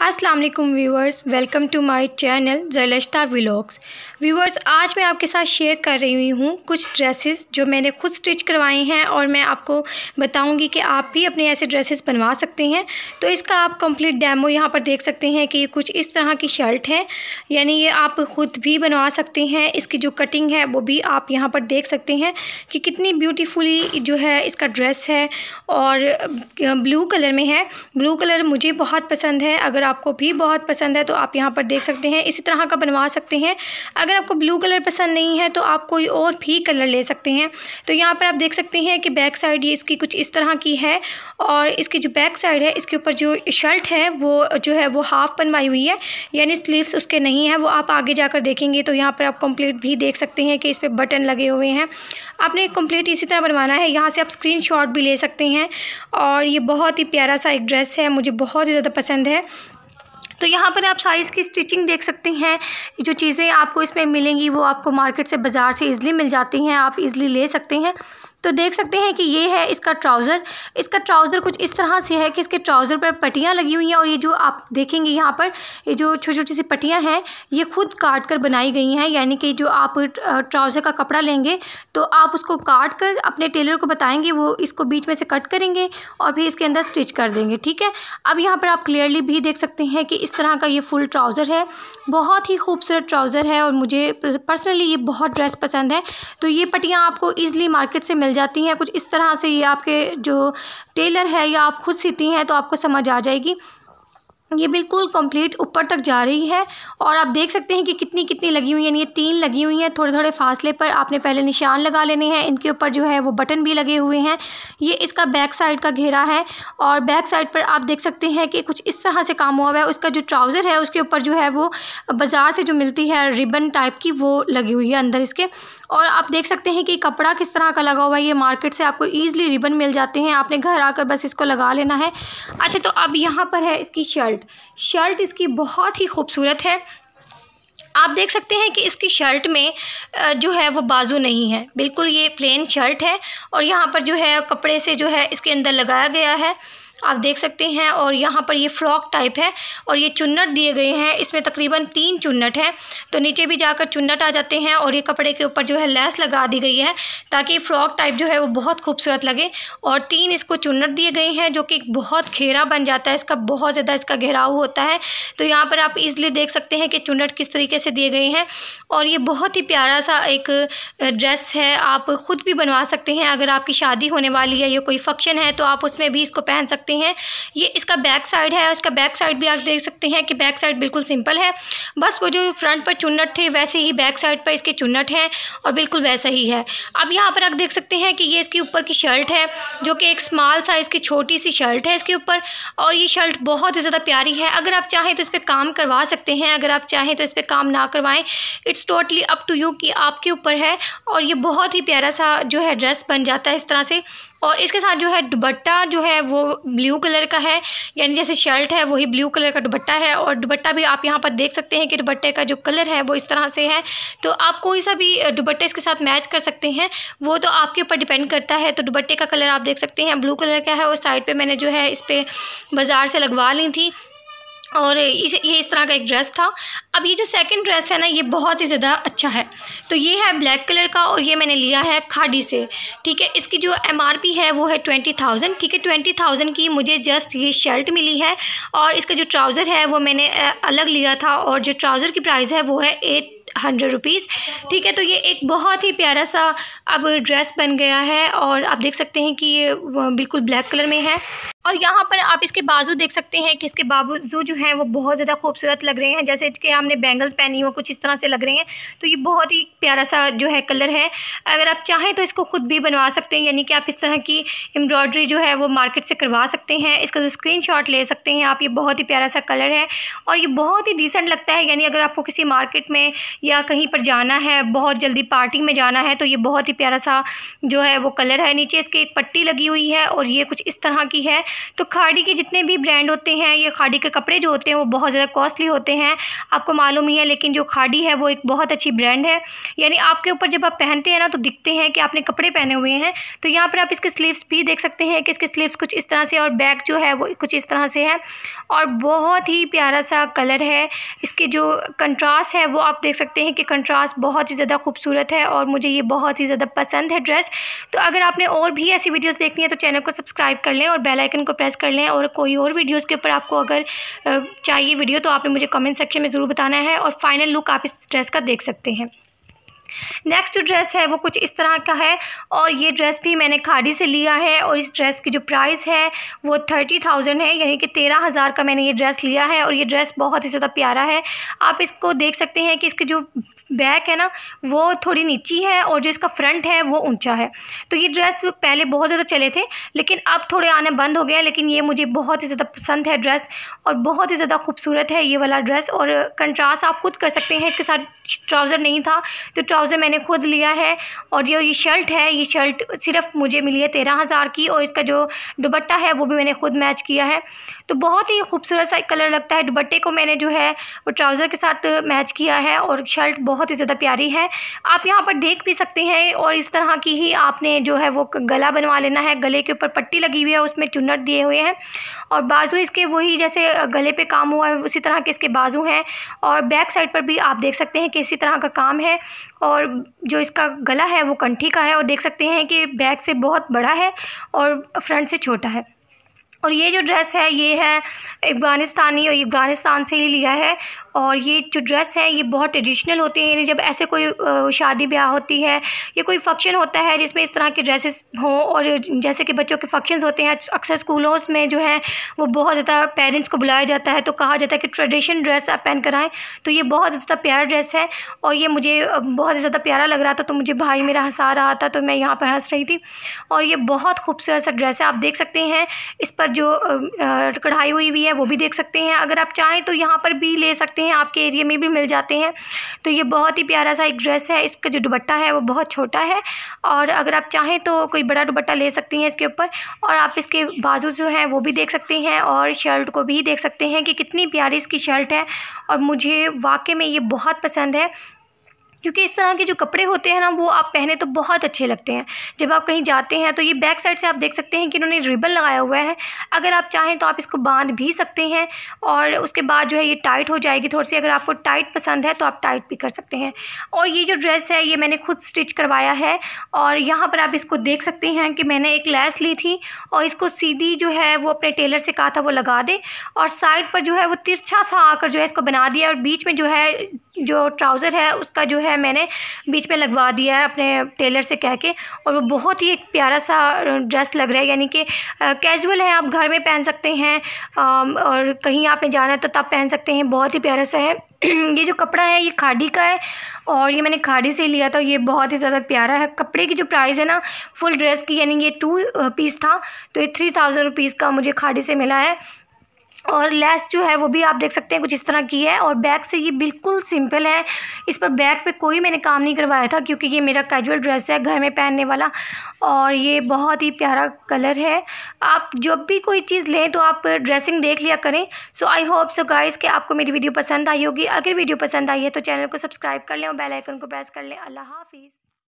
अस्सलाम वालेकुम viewers, welcome to my channel जलश्ता vlogs. Viewers, आज मैं आपके साथ शेयर कर रही हूँ कुछ ड्रेसेस जो मैंने खुद स्टिच करवाए हैं और मैं आपको बताऊँगी कि आप भी अपने ऐसे ड्रेसेस बनवा सकते हैं। तो इसका आप कंप्लीट डेमो यहाँ पर देख सकते हैं कि ये कुछ इस तरह की शर्ट है, यानी ये आप ख़ुद भी बनवा सकते हैं। इसकी जो कटिंग है, वो भी आप यहाँ पर देख सकते हैं कि कितनी ब्यूटीफुली जो है इसका ड्रेस है और ब्लू कलर में है। ब्लू कलर मुझे बहुत पसंद है। अगर आपको भी बहुत पसंद है तो आप यहाँ पर देख सकते हैं। इसी तरह का बनवा सकते हैं। अगर आपको ब्लू कलर पसंद नहीं है तो आप कोई और भी कलर ले सकते हैं। तो यहाँ पर आप देख सकते हैं कि बैक साइड ये इसकी कुछ इस तरह की है और इसकी जो बैक साइड है, इसके ऊपर जो शर्ट है, वो जो है, वो हाफ़ बनवाई हुई है। यानी स्लीव्स उसके नहीं है, वो आप आगे जाकर देखेंगे तो यहाँ पर आप कंप्लीट भी देख सकते हैं कि इस पर बटन लगे हुए हैं। आपने कंप्लीट इसी तरह बनवाना है। यहाँ से आप स्क्रीन भी ले सकते हैं और ये बहुत ही प्यारा सा एक ड्रेस है, मुझे बहुत ही ज़्यादा पसंद है। तो यहाँ पर आप साइज़ की स्टिचिंग देख सकते हैं। जो चीज़ें आपको इसमें मिलेंगी वो आपको मार्केट से बाज़ार से ईज़िली मिल जाती हैं, आप ईज़िली ले सकते हैं। तो देख सकते हैं कि ये है इसका ट्राउज़र। इसका ट्राउज़र कुछ इस तरह से है कि इसके ट्राउज़र पर पट्टियाँ लगी हुई हैं और ये जो आप देखेंगे यहाँ पर, ये जो छोटी छोटी सी पट्टियाँ हैं, ये खुद काट कर बनाई गई हैं। यानी कि जो आप ट्राउज़र का कपड़ा लेंगे तो आप उसको काट कर अपने टेलर को बताएँगे, वो इसको बीच में से कट करेंगे और फिर इसके अंदर स्टिच कर देंगे, ठीक है? अब यहाँ पर आप क्लियरली भी देख सकते हैं कि इस तरह का ये फुल ट्राउज़र है। बहुत ही खूबसूरत ट्राउज़र है और मुझे पर्सनली ये बहुत ड्रेस पसंद है। तो ये पट्टियाँ आपको ईज़िली मार्केट से मिल जाती हैं। कुछ इस तरह से ये आपके जो टेलर है या आप खुद सीती हैं तो आपको समझ आ जाएगी। ये बिल्कुल कंप्लीट ऊपर तक जा रही है और आप देख सकते हैं कि कितनी कितनी लगी हुई हैं। ये तीन लगी हुई हैं थोड़े थोड़े फासले पर। आपने पहले निशान लगा लेने हैं। इनके ऊपर जो है वो बटन भी लगे हुए हैं। ये इसका बैक साइड का घेरा है और बैक साइड पर आप देख सकते हैं कि कुछ इस तरह से काम हुआ हुआ है। उसका जो ट्राउज़र है उसके ऊपर जो है वो बाज़ार से जो मिलती है रिबन टाइप की वो लगी हुई है अंदर इसके। और आप देख सकते हैं कि कपड़ा किस तरह का लगा हुआ है, ये मार्केट से आपको ईज़िली रिबन मिल जाते हैं। आपने घर आकर बस इसको लगा लेना है। अच्छा तो अब यहाँ पर है इसकी शर्ट शर्ट इसकी बहुत ही खूबसूरत है। आप देख सकते हैं कि इसकी शर्ट में जो है वो बाजू नहीं है। बिल्कुल ये प्लेन शर्ट है और यहाँ पर जो है कपड़े से जो है इसके अंदर लगाया गया है। आप देख सकते हैं और यहाँ पर ये फ्रॉक टाइप है और ये चुन्नट दिए गए हैं। इसमें तकरीबन तीन चुन्नट हैं। तो नीचे भी जाकर चुन्नट आ जाते हैं और ये कपड़े के ऊपर जो है लेस लगा दी गई है ताकि फ्रॉक टाइप जो है वो बहुत खूबसूरत लगे और तीन इसको चुन्नट दिए गए हैं जो कि बहुत घेरा बन जाता है। इसका बहुत ज़्यादा इसका घेराव होता है। तो यहाँ पर आप इज़िली देख सकते हैं कि चुन्नट किस तरीके से दिए गए हैं और ये बहुत ही प्यारा सा एक ड्रेस है। आप ख़ुद भी बनवा सकते हैं। अगर आपकी शादी होने वाली है या कोई फ़ंक्शन है तो आप उसमें भी इसको पहन सकते सकते हैं। ये इसका बैक साइड है उसका बैक साइड भी आप देख सकते हैं कि बैक साइड बिल्कुल सिंपल है। बस वो जो फ्रंट पर चुन्नट थे, वैसे ही बैक साइड पर इसके चुन्नट हैं और बिल्कुल वैसा ही है। अब यहाँ पर आप देख सकते हैं कि ये इसके ऊपर की शर्ट है, जो कि एक स्मॉल साइज़ की छोटी सी शर्ट है इसके ऊपर और ये शर्ट बहुत ही ज़्यादा प्यारी है। अगर आप चाहें तो इस पर काम करवा सकते हैं, अगर आप चाहें तो इस पर काम ना करवाएँ। It's totally up to you कि आपके ऊपर है और ये बहुत ही प्यारा सा जो है ड्रेस बन जाता है इस तरह से। और इसके साथ जो है दुबट्टा जो है वो ब्लू कलर का है, यानी जैसे शर्ट है वही ब्लू कलर का दुबट्टा है और दुबट्टा भी आप यहाँ पर देख सकते हैं कि दुबट्टे का जो कलर है वो इस तरह से है। तो आप कोई सा भी दुबट्टे इसके साथ मैच कर सकते हैं, वो तो आपके ऊपर डिपेंड करता है। तो दुबट्टे का कलर आप देख सकते हैं, ब्लू कलर का है और साइड पर मैंने जो है इस पर बाज़ार से लगवा ली थी। और इस, ये इस तरह का एक ड्रेस था। अब ये जो सेकंड ड्रेस है ना, ये बहुत ही ज़्यादा अच्छा है। तो ये है ब्लैक कलर का और ये मैंने लिया है खाड़ी से, ठीक है? इसकी जो एमआरपी है, वो है ट्वेंटी थाउज़ेंड ठीक है? ट्वेंटी थाउज़ेंड की मुझे जस्ट ये शर्ट मिली है और इसका जो ट्राउज़र है, वो मैंने अलग लिया था और जो ट्राउज़र की प्राइस है, वो है एट हंड्रेड रुपीज़ ठीक है? तो ये एक बहुत ही प्यारा सा अब ड्रेस बन गया है और आप देख सकते हैं कि ये बिल्कुल ब्लैक कलर में है। और यहाँ पर आप इसके बाजू देख सकते हैं कि इसके बाजू जो हैं वो बहुत ज़्यादा खूबसूरत लग रहे हैं। जैसे कि हमने बैंगल्स पहनी हो, कुछ इस तरह से लग रहे हैं। तो ये बहुत ही प्यारा सा जो है कलर है। अगर आप चाहें तो इसको ख़ुद भी बनवा सकते हैं, यानी कि आप इस तरह की एम्ब्रॉयड्री जो है वो मार्केट से करवा सकते हैं। इसका जो स्क्रीन ले सकते हैं आप, ये बहुत ही प्यारा सा कलर है। और ये बहुत ही डिसेंट लगता है, यानी अगर आपको किसी मार्केट में या कहीं पर जाना है, बहुत जल्दी पार्टी में जाना है तो ये बहुत ही प्यारा सा जो है वो कलर है। नीचे इसकी एक पट्टी लगी हुई है और ये कुछ इस तरह की है। तो खाड़ी के जितने भी ब्रांड होते हैं, ये खाड़ी के कपड़े जो होते हैं, वो बहुत ज़्यादा कॉस्टली होते हैं। आपको मालूम ही है, लेकिन जो खाड़ी है, वो एक बहुत अच्छी ब्रांड है। यानी आपके ऊपर जब आप पहनते हैं ना तो दिखते हैं कि आपने कपड़े पहने हुए हैं। तो यहाँ पर आप इसके स्लीव्स भी देख सकते हैं कि इसके स्लीव्स कुछ इस तरह से और बैक जो है, वो कुछ इस तरह से है। और बहुत ही प्यारा सा कलर है। इसके जो कंट्रास्ट है, वो आप देख सकते हैं कि कंट्रास्ट बहुत ही ज़्यादा खूबसूरत है और मुझे ये बहुत ही ज़्यादा पसंद है ड्रेस तो अगर आपने और भी ऐसी वीडियोस देखनी है तो चैनल को सब्सक्राइब कर लें और बेल आइकन को प्रेस कर लें और कोई और वीडियोज़ के ऊपर आपको अगर चाहिए वीडियो तो आपने मुझे कमेंट सेक्शन में ज़रूर बताना है और फाइनल लुक आप इस ड्रेस का देख सकते हैं। नेक्स्ट जो ड्रेस है, वो कुछ इस तरह का है और ये ड्रेस भी मैंने खाड़ी से लिया है और इस ड्रेस की जो प्राइस है, वो थर्टी थाउज़ेंड है, यानी कि तेरह हज़ार का मैंने ये ड्रेस लिया है और ये ड्रेस बहुत ही ज़्यादा प्यारा है। आप इसको देख सकते हैं कि इसकी जो बैक है ना, वो थोड़ी नीची है और जो इसका फ्रंट है, वो ऊँचा है। तो ये ड्रेस पहले बहुत ज़्यादा चले थे, लेकिन अब थोड़े आने बंद हो गए लेकिन ये मुझे बहुत ही ज़्यादा पसंद है ड्रेस और बहुत ही ज़्यादा खूबसूरत है ये वाला ड्रेस और कंट्रास्ट आप खुद कर सकते हैं, इसके साथ ट्राउज़र नहीं था तो ट्राउज़र मैंने खुद लिया है और जो ये शर्ट है, ये शर्ट सिर्फ़ मुझे मिली है तेरह हज़ार की और इसका जो दुबट्टा है वो भी मैंने खुद मैच किया है। तो बहुत ही खूबसूरत सा कलर लगता है दुबट्टे को मैंने जो है वो ट्राउज़र के साथ मैच किया है और शर्ट बहुत ही ज़्यादा प्यारी है। आप यहाँ पर देख भी सकते हैं और इस तरह की ही आपने जो है वो गला बनवा लेना है, गले के ऊपर पट्टी लगी हुई है, उसमें चुनट दिए हुए हैं और बाजू इसके वही जैसे गले पे काम हुआ है, उसी तरह के इसके बाजू हैं और बैक साइड पर भी आप देख सकते हैं कि इसी तरह का काम है और जो इसका गला है वो कंठी का है और देख सकते हैं कि बैक से बहुत बड़ा है और फ्रंट से छोटा है। और ये जो ड्रेस है, ये है अफ़गानिस्तानी और अफ़गानिस्तान से ही लिया है। और ये जो ड्रेस है, ये बहुत ट्रेडिशनल होती है। यानी जब ऐसे कोई शादी ब्याह होती है या कोई फ़ंक्शन होता है जिसमें इस तरह के ड्रेसेस हों और जैसे कि बच्चों के फ़ंक्शंस होते हैं, अक्सर स्कूलों में जो है, वो बहुत ज़्यादा पेरेंट्स को बुलाया जाता है। तो कहा जाता है कि ट्रेडिशन ड्रेस आप पहन कर आएँ। तो ये बहुत ज़्यादा प्यारा ड्रेस है और ये मुझे बहुत ज़्यादा प्यारा लग रहा था। तो मुझे भाई मेरा हंसा रहा था तो मैं यहाँ पर हंस रही थी। और ये बहुत खूबसूरत सा ड्रेस है। आप देख सकते हैं, इस पर जो कढ़ाई हुई हुई है, वो भी देख सकते हैं। अगर आप चाहें तो यहाँ पर भी ले सकते हैं, आपके एरिया में भी मिल जाते हैं। तो ये बहुत ही प्यारा सा एक ड्रेस है, इसका जो दुबट्टा है, वो बहुत छोटा है। और अगर आप चाहें तो कोई बड़ा दुबट्टा ले सकती हैं इसके ऊपर। और आप इसके बाजू जो हैं, वो भी देख सकते हैं और शर्ट को भी देख सकते हैं कि कितनी प्यारी इसकी शर्ट है। और मुझे वाकई में ये बहुत पसंद है। क्योंकि इस तरह के जो कपड़े होते हैं ना, वो आप पहने तो बहुत अच्छे लगते हैं। जब आप कहीं जाते हैं तो ये बैक साइड से आप देख सकते हैं कि इन्होंने रिबन लगाया हुआ है। अगर आप चाहें तो आप इसको बाँध भी सकते हैं और उसके बाद जो है ये टाइट हो जाएगी थोड़ी सी अगर आपको टाइट पसंद है तो आप टाइट भी कर सकते हैं। और ये जो ड्रेस है, ये मैंने खुद स्टिच करवाया है और यहाँ पर आप इसको देख सकते हैं कि मैंने एक लैस ली थी और इसको सीधी जो है वो अपने टेलर से कहा था वो लगा दे और साइड पर जो है वो तिरछा सा आकर जो है इसको बना दिया और बीच में जो है, जो ट्राउज़र है, उसका जो है मैंने बीच में लगवा दिया है अपने टेलर से कह के और वो बहुत ही एक प्यारा सा ड्रेस लग रहा है, यानी कि कैजुअल है, आप घर में पहन सकते हैं और कहीं आपने जाना है तो तब पहन सकते हैं, बहुत ही प्यारा सा है। ये जो कपड़ा है, ये खाड़ी का है और ये मैंने खाड़ी से लिया था, ये बहुत ही ज़्यादा प्यारा है। कपड़े की जो प्राइस है ना, फुल ड्रेस की, यानी ये टू पीस था तो ये थ्री थाउज़ेंड रुपीज़ का मुझे खाड़ी से मिला है। और लेस जो है वो भी आप देख सकते हैं कुछ इस तरह की है और बैक से ये बिल्कुल सिंपल है। इस पर बैक पे कोई मैंने काम नहीं करवाया था क्योंकि ये मेरा कैजुअल ड्रेस है, घर में पहनने वाला और ये बहुत ही प्यारा कलर है। आप जब भी कोई चीज़ लें तो आप ड्रेसिंग देख लिया करें। सो आई होप सो गाइज़ कि आपको मेरी वीडियो पसंद आई होगी। अगर वीडियो पसंद आई है तो चैनल को सब्सक्राइब कर लें और बेल आइकन को प्रेस कर लें। अल्लाह हाफिज़।